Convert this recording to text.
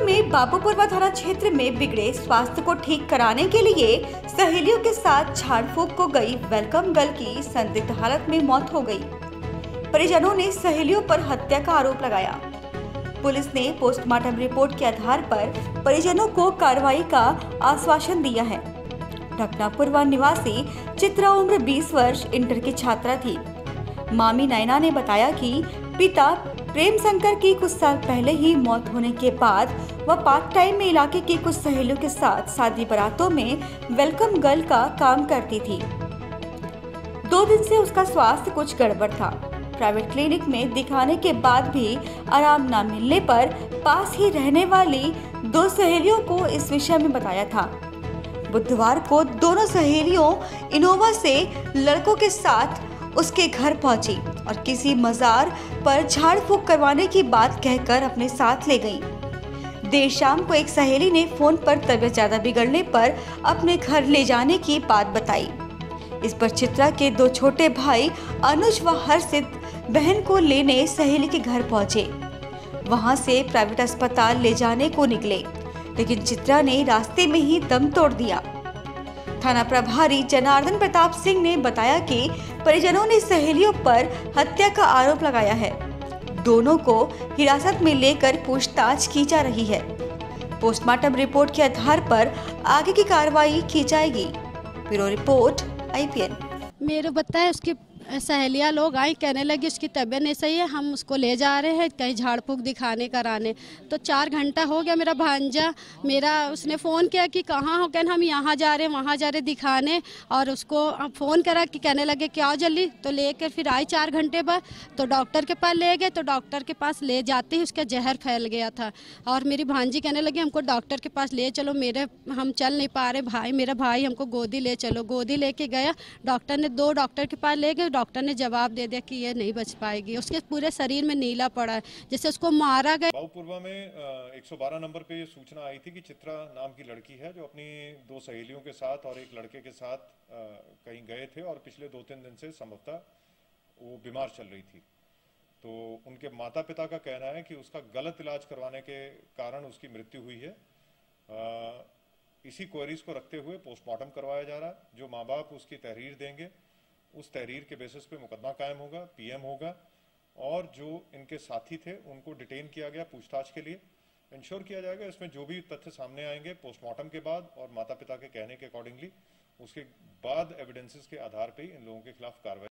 में बाबूपुरवा थाना क्षेत्र में बिगड़े स्वास्थ्य को ठीक कराने के लिए सहेलियों के साथ झाड़फूक को गई वेलकम गर्ल की संदिग्ध हालत में मौत हो गई। परिजनों ने सहेलियों पर हत्या का आरोप लगाया। पुलिस ने पोस्टमार्टम रिपोर्ट के आधार पर परिजनों को कार्रवाई का आश्वासन दिया है। ढकनापुरवा निवासी चित्रा उम्र 20 वर्ष, इंटर की छात्रा थी। मामी नैना ने बताया कि पिता प्रेम शंकर की कुछ साल पहले ही मौत होने के बाद, वह पार्ट टाइम में इलाके की कुछ सहेलियों के साथ शादी बारातों में वेलकम गर्ल का काम करती थी। दो दिन से उसका स्वास्थ्य कुछ गड़बड़ था। प्राइवेट क्लिनिक में दिखाने के बाद भी आराम न मिलने पर पास ही रहने वाली दो सहेलियों को इस विषय में बताया था। बुधवार को दोनों सहेलियों इनोवा से लड़कों के साथ उसके घर पहुँची और किसी मजार पर झाड़ फूक करवाने की बात कहकर अपने साथ ले गई। देर शाम को एक सहेली ने फ़ोन पर तबीयत ज़्यादा बिगड़ने पर अपने घर ले जाने की बात बताई। इस पर चित्रा के दो छोटे भाई अनुज व हर्षित बहन को लेने सहेली के घर पहुँचे। वहाँ से प्राइवेट अस्पताल ले जाने को निकले, लेकिन चित्रा ने रास्ते में ही दम तोड़ दिया। थाना प्रभारी जनार्दन प्रताप सिंह ने बताया कि परिजनों ने सहेलियों पर हत्या का आरोप लगाया है। दोनों को हिरासत में लेकर पूछताछ की जा रही है। पोस्टमार्टम रिपोर्ट के आधार पर आगे की कार्रवाई की जाएगी। Bureau report, IPN. मेरे बताए उसकी सहेलियाँ लोग आई, कहने लगी उसकी तबीयत नहीं सही है, हम उसको ले जा रहे हैं, कहीं झाड़ फूक दिखाने कराने। तो चार घंटा हो गया मेरा भांजा। मेरा, उसने फ़ोन किया कि कहाँ हो? कहना, हम यहाँ जा रहे हैं, वहाँ जा रहे दिखाने। और उसको फ़ोन करा कि कहने लगे, क्या जल्दी? तो लेकर फिर आई चार घंटे बाद। तो डॉक्टर के पास ले गए तो डॉक्टर के पास ले जाते ही उसका जहर फैल गया था। और मेरी भांजी कहने लगी, हमको डॉक्टर के पास ले चलो, मेरे, हम चल नहीं पा रहे, भाई, मेरा भाई हमको गोदी ले चलो। गोदी लेके गया, डॉक्टर ने, दो डॉक्टर के पास ले गए डॉक्टर ने जवाब दे दिया कि ये नहीं बच पाएगी। उसके पूरे शरीर में नीला पड़ा है जैसे उसको मारा गया। बाबूपुरवा में एक सौ बारह नंबर पे ये सूचना आई थी कि चित्रा नाम की लड़की है जो अपनी दो सहेलियों के साथ और एक लड़के के साथ कहीं गए थे और पिछले दो तीन दिन से संभवतः वो बीमार चल रही थी। तो उनके माता पिता का कहना है कि उसका गलत इलाज करवाने के कारण उसकी मृत्यु हुई है। अ, इसी क्वेरीज को रखते हुए पोस्टमार्टम करवाया जा रहा है जो माँ बाप उसकी तहरीर देंगे। उस तहरीर के बेसिस पे मुकदमा कायम होगा पीएम होगा, और जो इनके साथी थे, उनको डिटेन किया गया पूछताछ के लिए। इंश्योर किया जाएगा, इसमें जो भी तथ्य सामने आएँगे पोस्टमार्टम के बाद और माता पिता के कहने के अकॉर्डिंगली उसके बाद एविडेंसेस के आधार पर इन लोगों के खिलाफ कार्रवाई